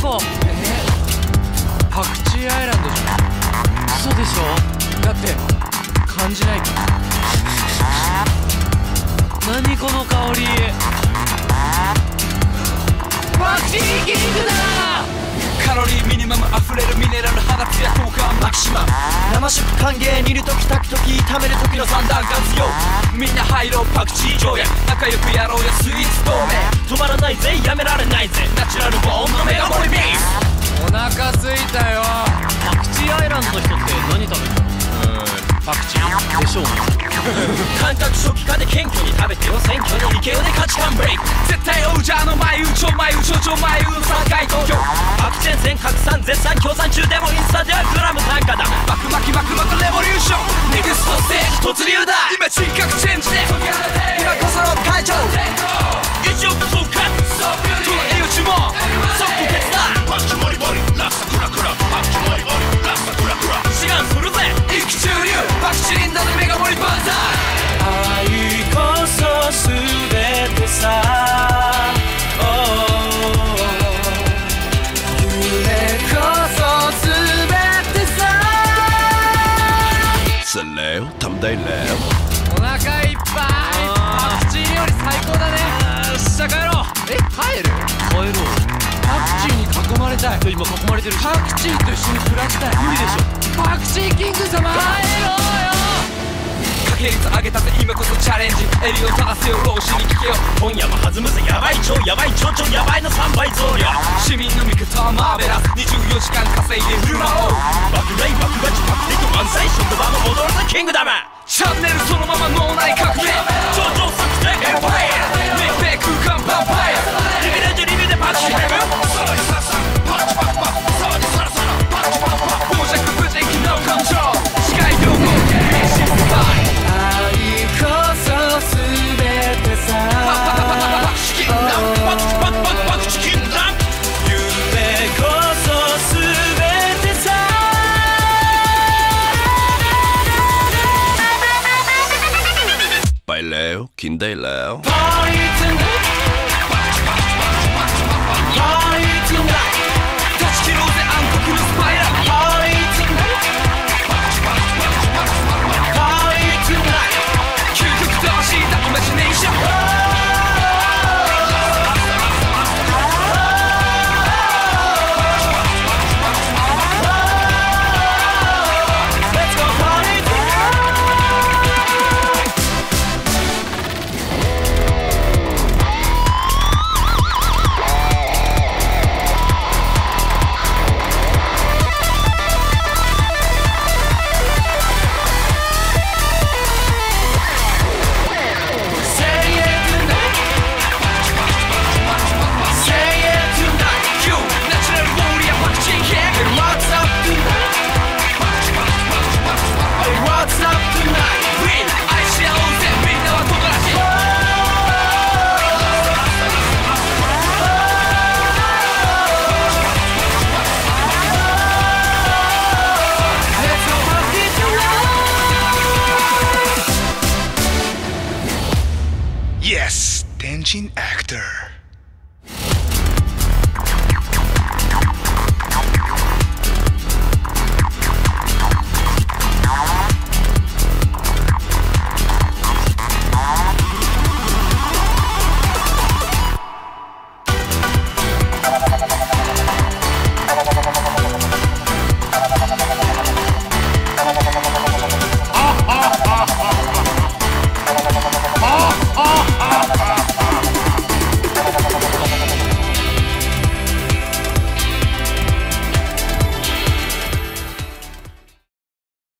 ここパクチーアイランドじゃん。嘘でしょ？だって感じない。から何この香り。パクチーキングだカロリーミニマム溢れ歓迎煮るとき炊くとき炒めるときの三段活用みんな入ろうパクチー条約。仲良くやろうよスイーツ同盟。止まらないぜやめられないぜ。ナチュラルボーンのメガ盛りミス。お腹すいたよ。パクチーアイランドの人って何食べるの？パクチー。でしょうね感覚初期化で謙虚に食べてよ。選挙に行けよで価値観ブレイク。絶対王者の眉超眉超超眉3回投票アクチェン戦拡散絶賛協賛中でもインスタではグラム単価だ。バクバキバクバクレボリューション。they お腹いっぱい。パクチー料理最高だね。よっしゃ帰ろう。え帰る？帰ろう。パクチーに囲まれたい。今囲まれてるパクチーと一緒に暮らしたい。無理でしょ。パクチーキング様。帰ろうよ。比率上げたて今こそチャレンジ。襟をとせよローしに聞けよ。今夜も弾むぜ。ヤバい超ヤバい超超ヤバいの3倍増量。市民の味方はマーベラス。24時間稼いで振る舞おう。爆買い爆勝ち爆敵満載職場も踊るぜキングダム。チャンネルそのまま脳内革命。頂上作戦 Hello, Leo, Kinder Leo. Yes, Tenjin actor.